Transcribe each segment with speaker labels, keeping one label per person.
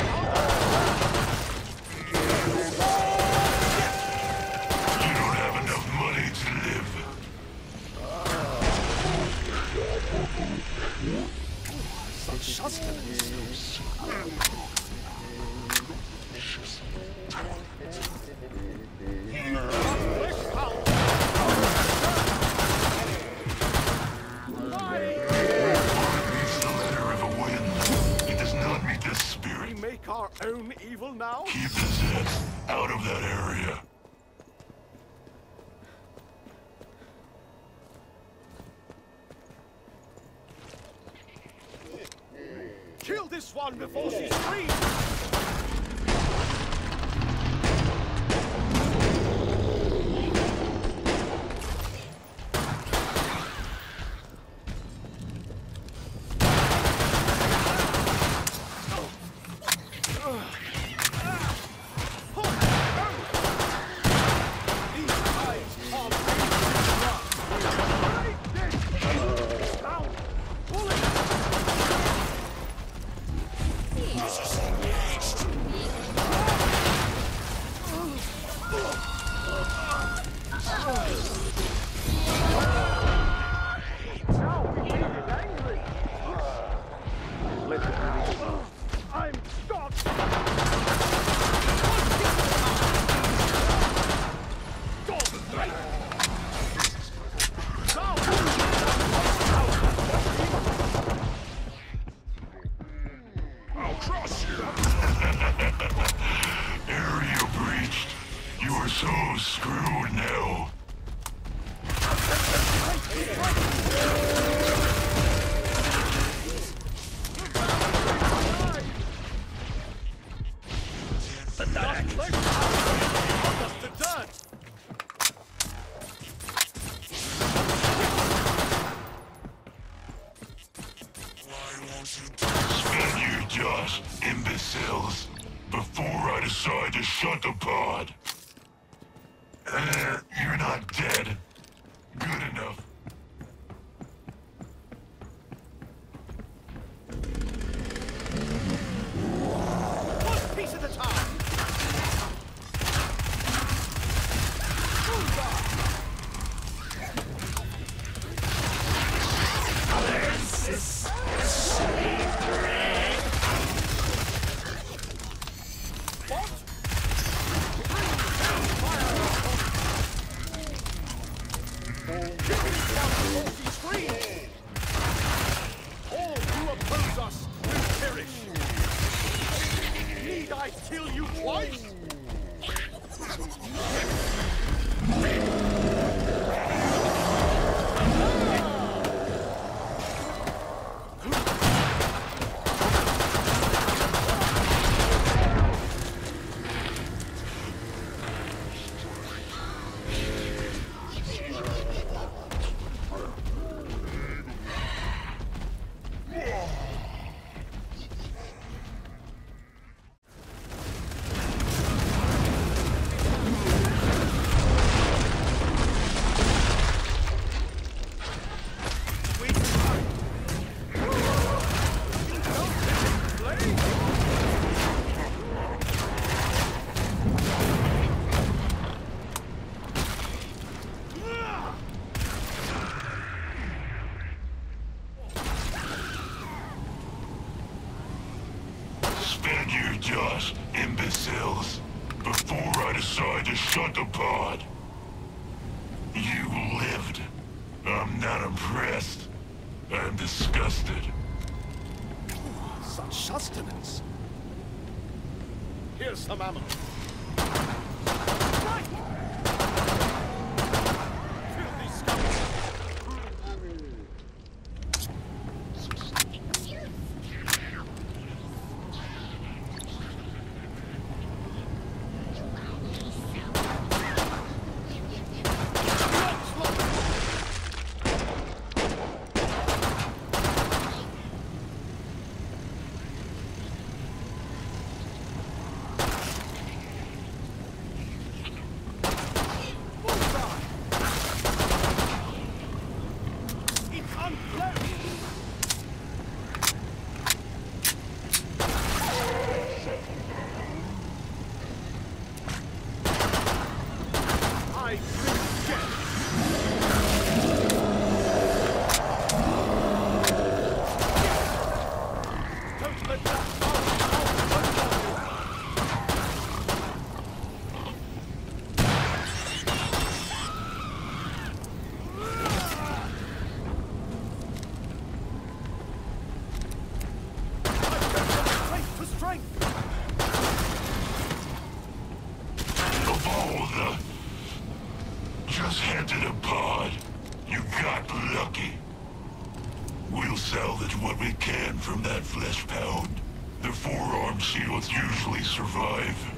Speaker 1: Oh. before she's free.
Speaker 2: Spend your dosh, imbeciles, before I decide to shut the pod. Uh, you're not dead. Good enough.
Speaker 1: just handed a
Speaker 2: pod. You got lucky. We'll salvage what we can from that Fleshpound. The forearm shields usually survive.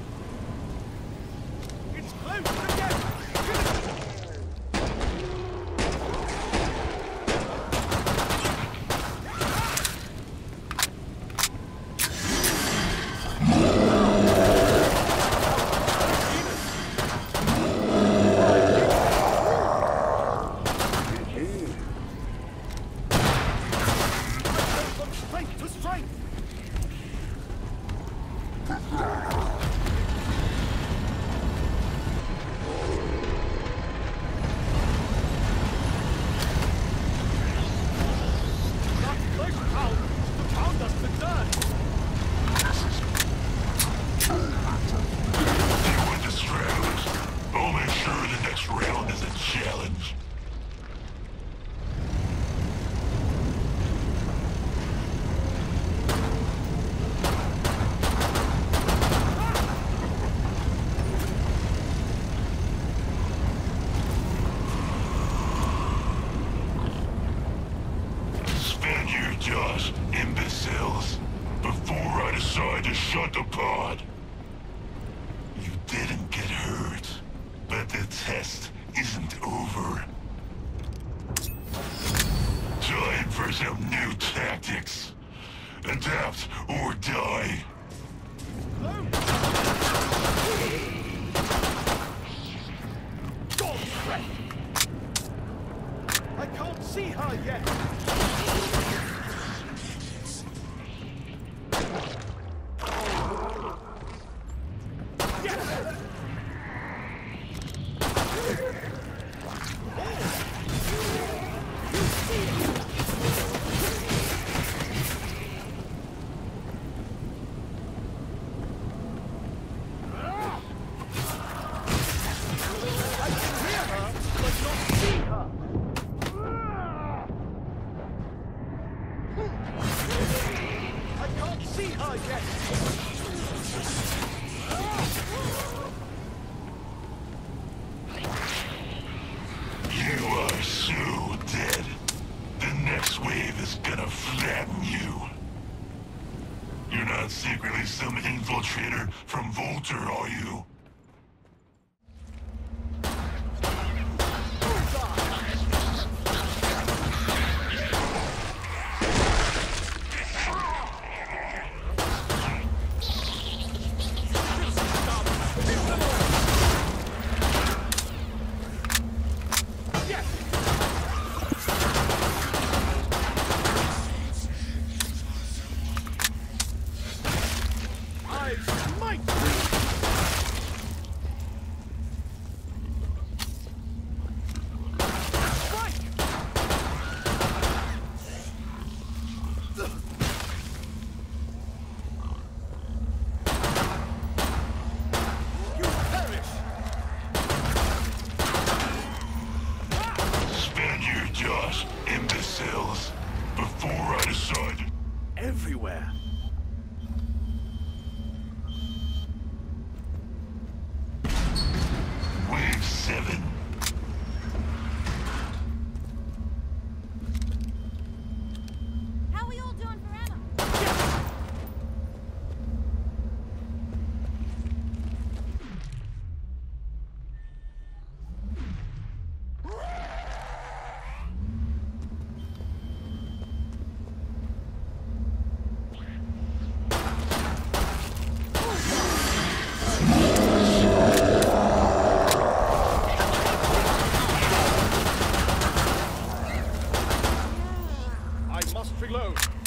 Speaker 1: Must reload.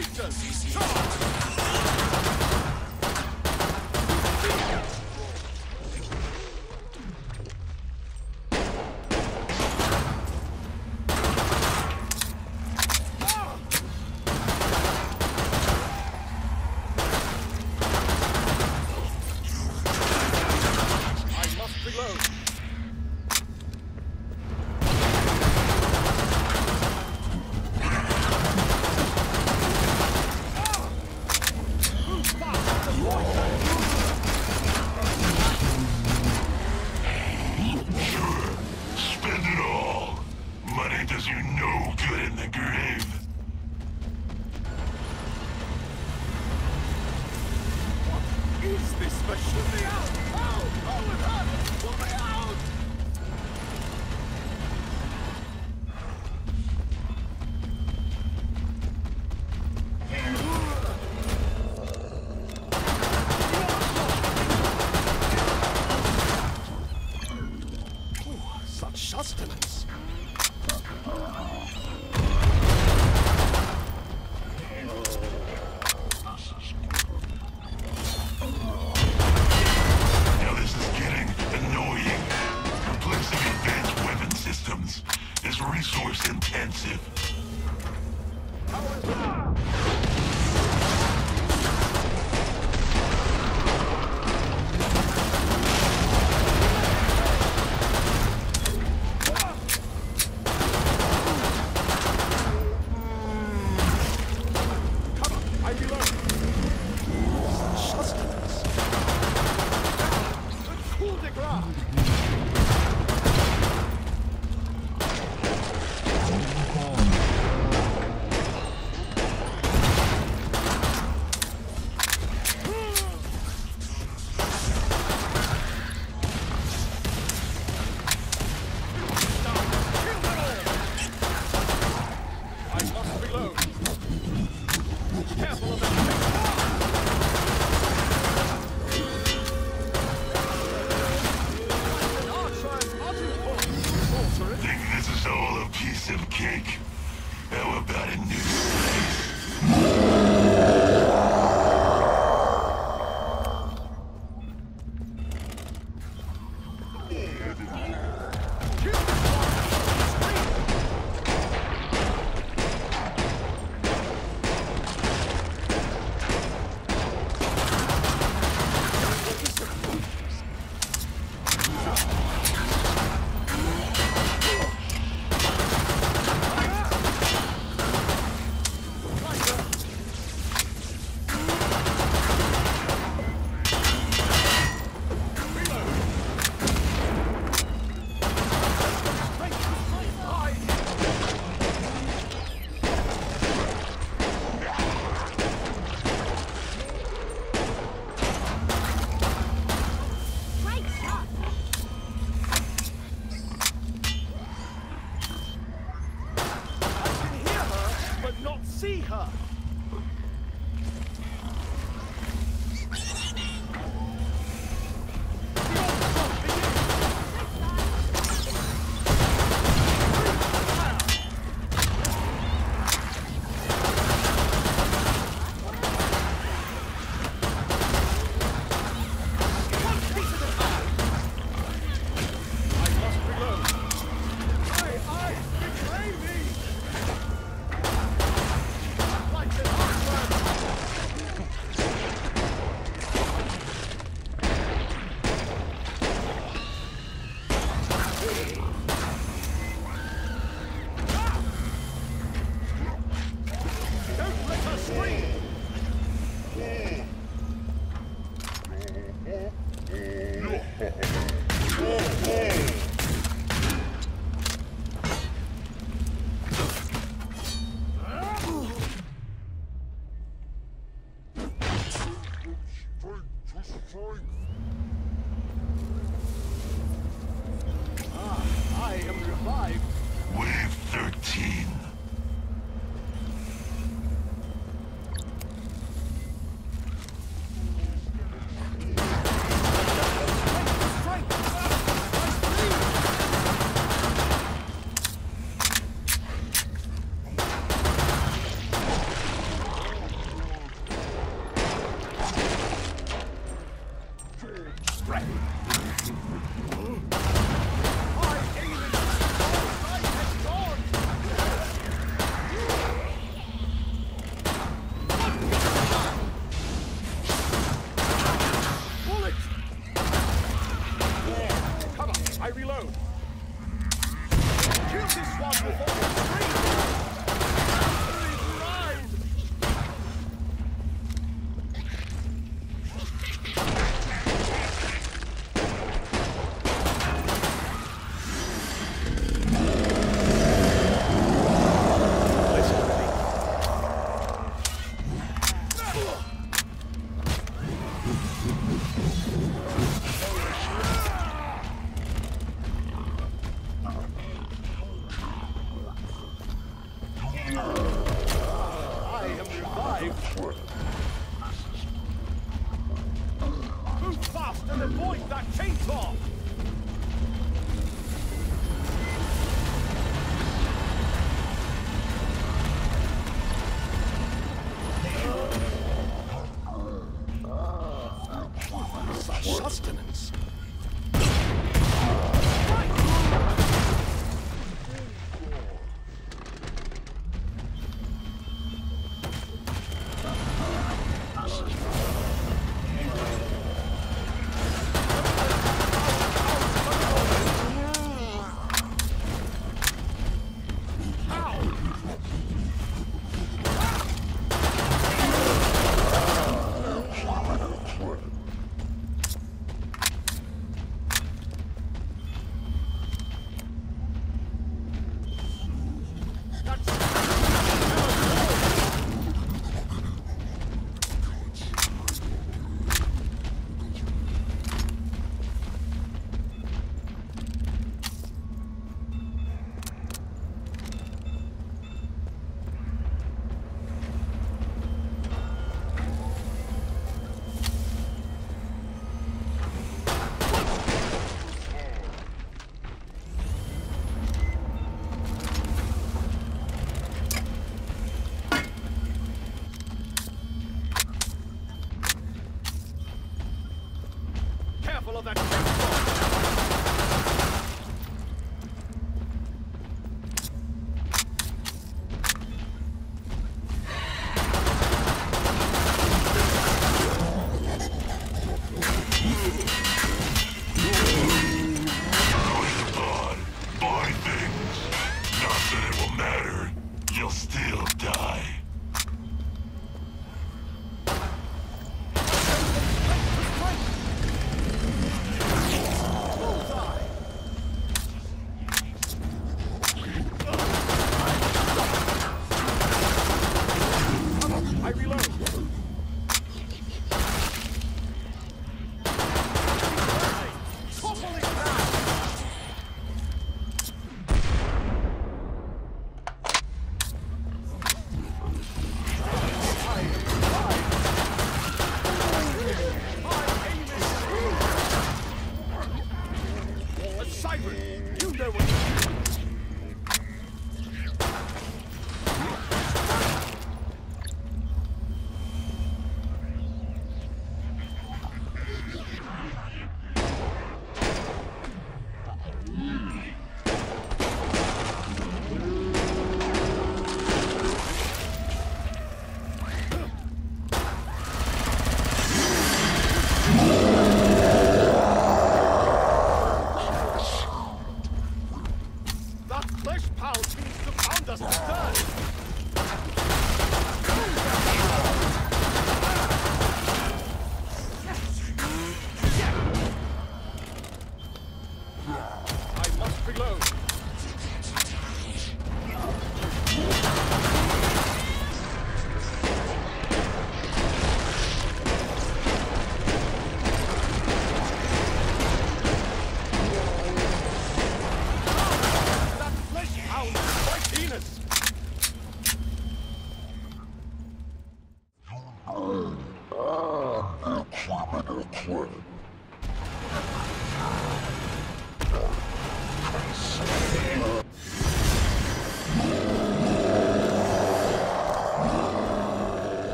Speaker 1: Creatures, charge!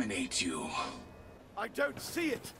Speaker 2: dominate you.
Speaker 3: I
Speaker 1: don't see it.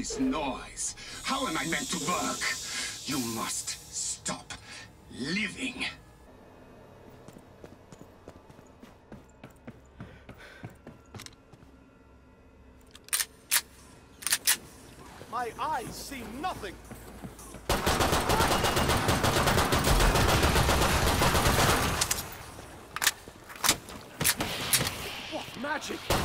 Speaker 2: this
Speaker 4: noise? How am I meant to work? You must stop living.
Speaker 1: My eyes see nothing. Magic?